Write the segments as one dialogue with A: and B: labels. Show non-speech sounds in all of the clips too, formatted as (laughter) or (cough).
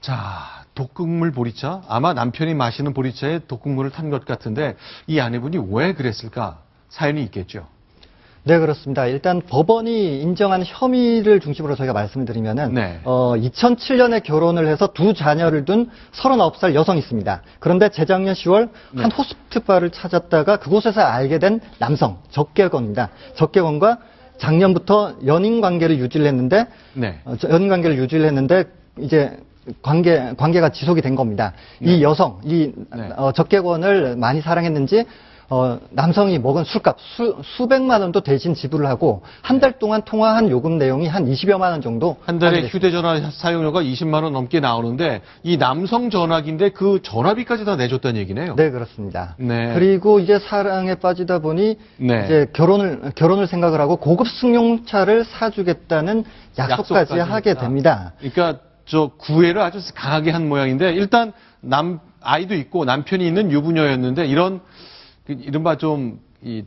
A: 자, 독극물 보리차. 아마 남편이 마시는 보리차에 독극물을 탄 것 같은데 이 아내분이 왜 그랬을까? 사연이 있겠죠.
B: 네, 그렇습니다. 일단 법원이 인정한 혐의를 중심으로 저희가 말씀을 드리면은
A: 네.
B: 어, 2007년에 결혼을 해서 두 자녀를 둔 39살 여성이 있습니다. 그런데 재작년 10월
A: 네.
B: 한 호스트바를 찾았다가 그곳에서 알게 된 남성 적개건입니다. 적개건과 작년부터 연인 관계를 유지를 했는데
A: 네.
B: 어, 저- 연인 관계를 유지를 했는데 이제 관계 관계가 지속이 된 겁니다. 이 여성, 이
A: 네.
B: 어, 적개건을 많이 사랑했는지 어, 남성이 먹은 술값 수, 수백만 원도 대신 지불을 하고 한 달 동안 통화한 요금 내용이 한 20여만 원 정도
A: 한 달에. 휴대전화 사용료가 20만 원 넘게 나오는데 이 남성 전화기인데 그 전화비까지 다 내줬다는 얘기네요.
B: 네, 그렇습니다.
A: 네.
B: 그리고 이제 사랑에 빠지다 보니
A: 네.
B: 이제 결혼을 결혼을 생각을 하고 고급 승용차를 사주겠다는 약속까지
A: 약속까지
B: 하게
A: 했다.
B: 됩니다.
A: 그러니까 저 구애를 아주 강하게 한 모양인데 일단 남 아이도 있고 남편이 있는 유부녀였는데 이런 그 이른바 좀 이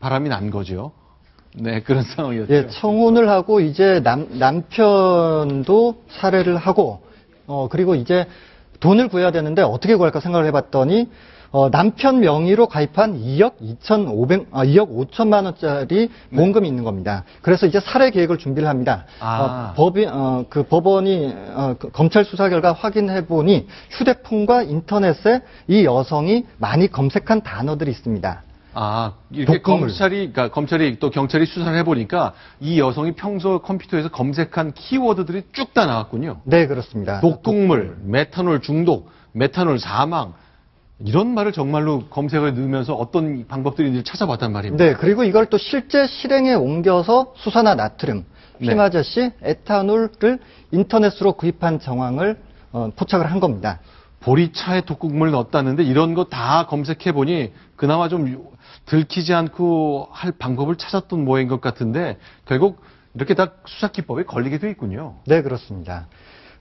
A: 바람이 난 거죠. 네 그런 (laughs) 상황이었죠.
B: 예, 청혼을 하고 이제 남, 남편도 살해를 하고 어 그리고 이제 돈을 구해야 되는데 어떻게 구할까 생각을 해봤더니 어, 남편 명의로 가입한 2억 2,500, 아, 2억 5천만 원짜리 보험금이 있는 겁니다. 그래서 이제 살해 계획을 준비를 합니다.
A: 아.
B: 어, 법이, 어, 그 법원이, 어, 그 검찰 수사 결과 확인해 보니 휴대폰과 인터넷에 이 여성이 많이 검색한 단어들이 있습니다.
A: 아, 이렇게
B: 독극물.
A: 검찰이, 그러니까 검찰이 또 경찰이 수사를 해보니까 이 여성이 평소 컴퓨터에서 검색한 키워드들이 쭉 다 나왔군요.
B: 네, 그렇습니다.
A: 독극물, 메탄올 중독, 메탄올 사망, 이런 말을 정말로 검색어에 넣으면서 어떤 방법들이 있는지 찾아봤단 말입니다.
B: 네, 그리고 이걸 또 실제 실행에 옮겨서 수산화 나트륨,
A: 네.
B: 피마저씨, 에탄올을 인터넷으로 구입한 정황을 어, 포착을 한 겁니다.
A: 보리차에 독극물 넣었다는데 이런 거 다 검색해 보니 그나마 좀 유- 들키지 않고 할 방법을 찾았던 모양인 것 같은데 결국 이렇게 다 수사 기법에 걸리게 돼 있군요.
B: 네, 그렇습니다.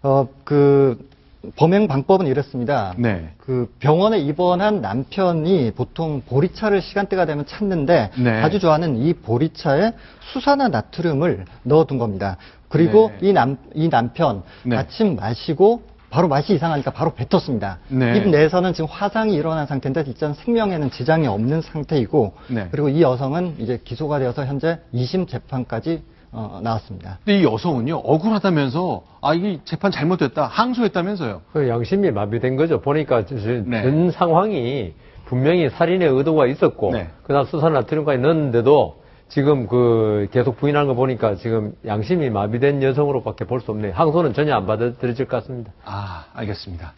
B: 어, 그 범행 방법은 이렇습니다.
A: 네.
B: 그 병원에 입원한 남편이 보통 보리차를 시간대가 되면 찾는데
A: 네.
B: 아주 좋아하는 이 보리차에 수산화 나트륨을 넣어둔 겁니다. 그리고
A: 네.
B: 이 남, 이 남편
A: 네.
B: 아침 마시고 바로 맛이 이상하니까 바로 뱉었습니다.
A: 네.
B: 입 내에서는 지금 화상이 일어난 상태인데 일단 생명에는 지장이 없는 상태이고
A: 네.
B: 그리고 이 여성은 이제 기소가 되어서 현재 2심 재판까지 어, 나왔습니다.
A: 근데 이 여성은요 억울하다면서 아 이게 재판 잘못됐다 항소했다면서요.
C: 그 양심이 마비된 거죠. 보니까 저- 저-
A: 네.
C: 전 상황이 분명히 살인의 의도가 있었고,
A: 네.
C: 그다음 수산나트륨까지 넣었는데도 지금 그 계속 부인하는 거 보니까 지금 양심이 마비된 여성으로밖에 볼 수 없네요. 항소는 전혀 안 받아들여질 것 같습니다.
A: 아 알겠습니다.